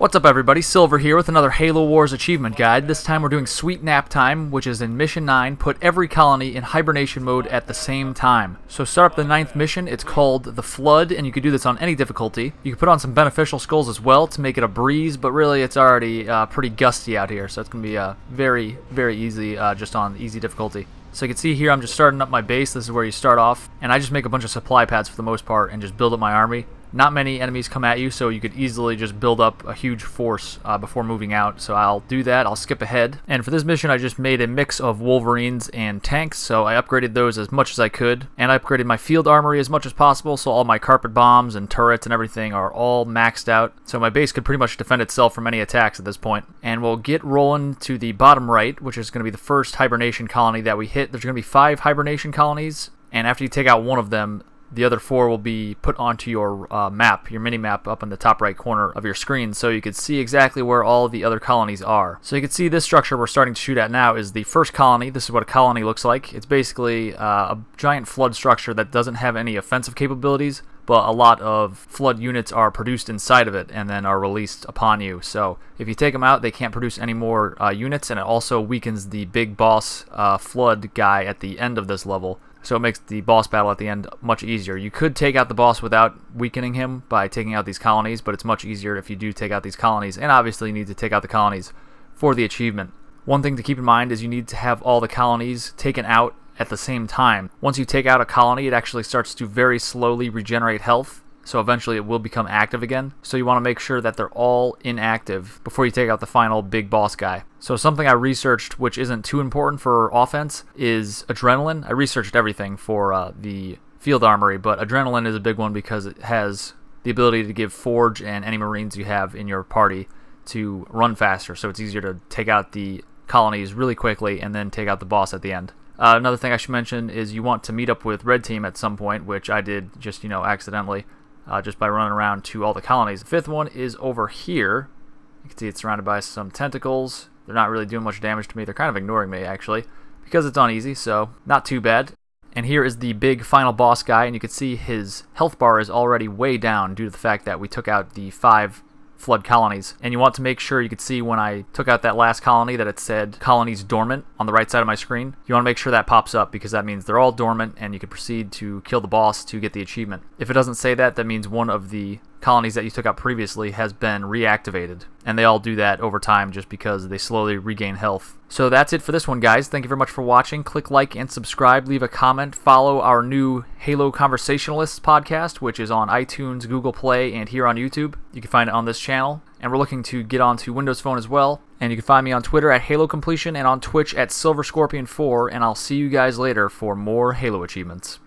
What's up everybody, Silver here with another Halo Wars achievement guide. This time we're doing Sweet Nap Time, which is in Mission 9, put every colony in hibernation mode at the same time. So start up the ninth mission, it's called The Flood, and you can do this on any difficulty. You can put on some beneficial skulls as well to make it a breeze, but really it's already uh, pretty gusty out here, so it's going to be uh, very, very easy uh, just on easy difficulty. So you can see here I'm just starting up my base, this is where you start off, and I just make a bunch of supply pads for the most part and just build up my army. Not many enemies come at you, so you could easily just build up a huge force uh, before moving out. So I'll do that. I'll skip ahead. And for this mission, I just made a mix of Wolverines and tanks, so I upgraded those as much as I could. And I upgraded my field armory as much as possible, so all my carpet bombs and turrets and everything are all maxed out. So my base could pretty much defend itself from any attacks at this point. And we'll get rolling to the bottom right, which is going to be the first hibernation colony that we hit. There's going to be five hibernation colonies, and after you take out one of them, the other four will be put onto your uh, map, your mini map up in the top right corner of your screen so you can see exactly where all the other colonies are. So you can see this structure we're starting to shoot at now is the first colony. This is what a colony looks like. It's basically uh, a giant flood structure that doesn't have any offensive capabilities but a lot of flood units are produced inside of it and then are released upon you. So if you take them out, they can't produce any more uh, units, and it also weakens the big boss uh, flood guy at the end of this level. So it makes the boss battle at the end much easier. You could take out the boss without weakening him by taking out these colonies, but it's much easier if you do take out these colonies, and obviously you need to take out the colonies for the achievement. One thing to keep in mind is you need to have all the colonies taken out at the same time. Once you take out a colony, it actually starts to very slowly regenerate health, so eventually it will become active again. So you want to make sure that they're all inactive before you take out the final big boss guy. So something I researched, which isn't too important for offense, is adrenaline. I researched everything for uh, the field armory, but adrenaline is a big one because it has the ability to give Forge and any Marines you have in your party to run faster, so it's easier to take out the colonies really quickly and then take out the boss at the end. Uh, another thing I should mention is you want to meet up with Red Team at some point, which I did just, you know, accidentally, uh, just by running around to all the colonies. The fifth one is over here. You can see it's surrounded by some tentacles. They're not really doing much damage to me. They're kind of ignoring me, actually, because it's on easy, so not too bad. And here is the big final boss guy, and you can see his health bar is already way down due to the fact that we took out the five flood colonies. And you want to make sure you could see when I took out that last colony that it said colonies dormant on the right side of my screen. You want to make sure that pops up because that means they're all dormant and you can proceed to kill the boss to get the achievement. If it doesn't say that, that means one of the colonies that you took out previously has been reactivated. And they all do that over time just because they slowly regain health. So that's it for this one, guys. Thank you very much for watching. Click like and subscribe. Leave a comment. Follow our new Halo Conversationalists podcast, which is on iTunes, Google Play, and here on YouTube. You can find it on this channel. And we're looking to get onto Windows Phone as well. And you can find me on Twitter at Halo Completion and on Twitch at Silver Scorpion 4. And I'll see you guys later for more Halo achievements.